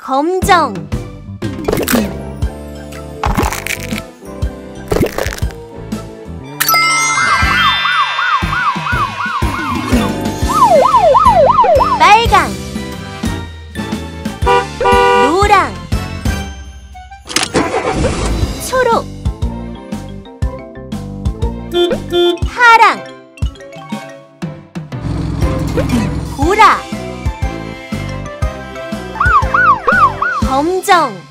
검정 검정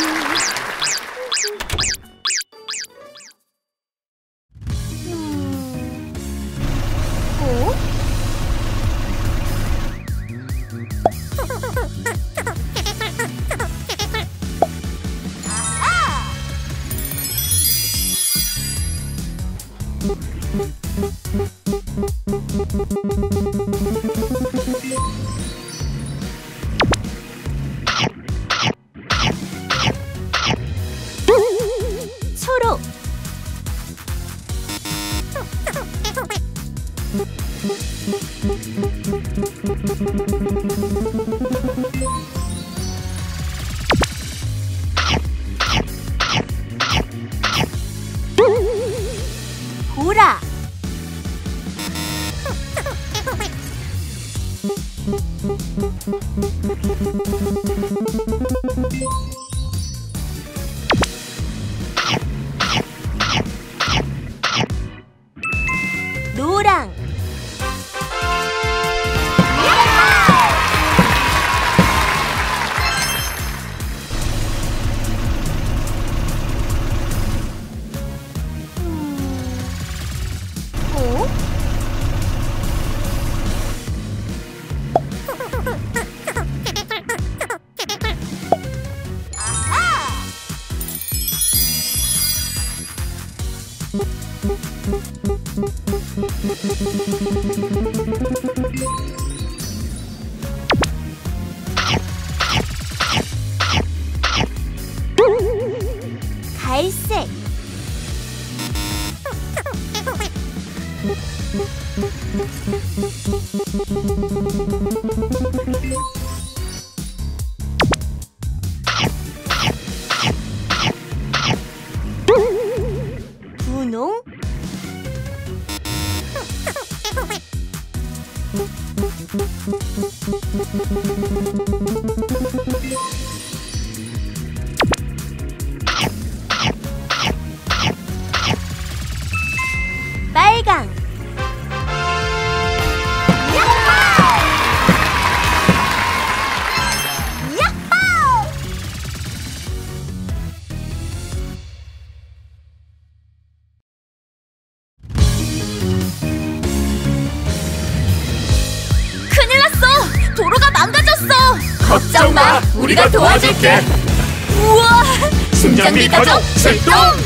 you. 서로 Thank you. 걱정 마, 우리가 도와줄게. 우와! 충전기 가족 출동!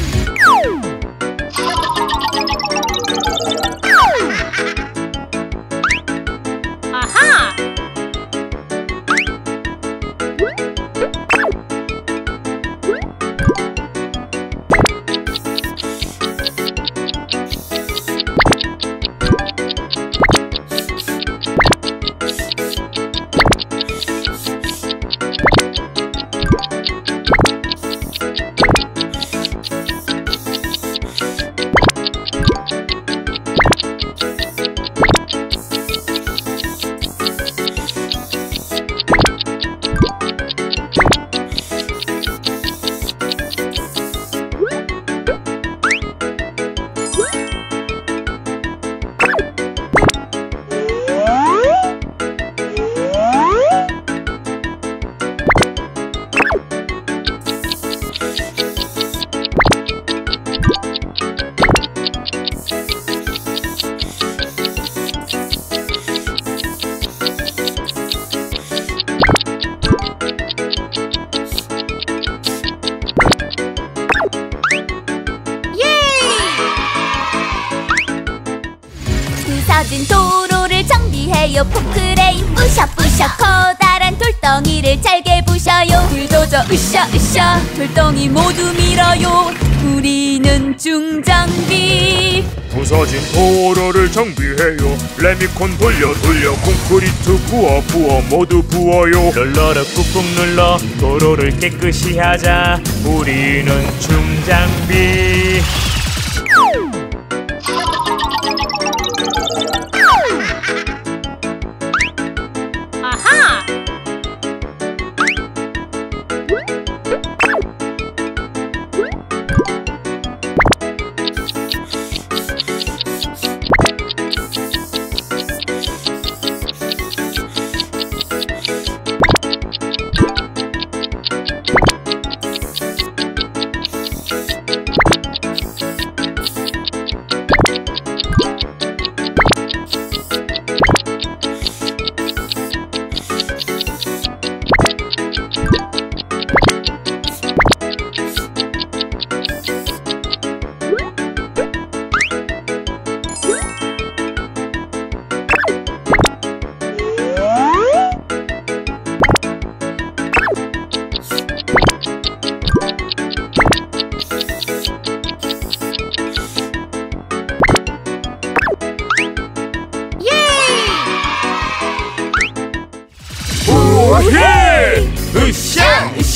부서진 도로를 정비해요. 포크레인 부셔 부셔. 커다란 돌덩이를 잘게 부셔요. 불도저 으쌰 으쌰. 돌덩이 모두 밀어요. 우리는 중장비. 부서진 도로를 정비해요. 레미콘 돌려 돌려. 콘크리트 부어 부어. 모두 부어요. 눌러라 꾹꾹 눌러 도로를 깨끗이 하자. 우리는 중장비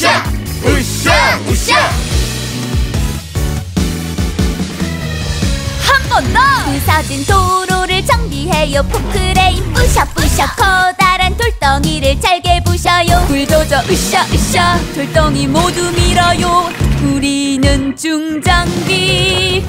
으쌰 으쌰 으쌰 한 번 더! 부서진 도로를 정비해요. 포크레인 부셔 부셔. 커다란 돌덩이를 잘게 부셔요. 불도저 으쌰 으쌰. 돌덩이 모두 밀어요. 우리는 중장비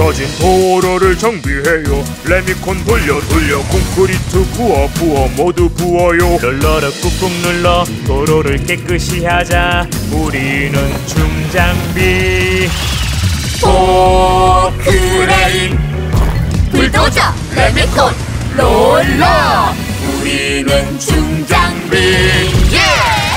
부서진 도로를 정비해요. 레미콘 돌려 돌려 콘크리트 부어 부어 모두 부어요. 눌러라 꾹꾹 눌러 도로를 깨끗이 하자. 우리는 중장비. 포크레인. 불도저 레미콘 롤러. 우리는 중장비. 예!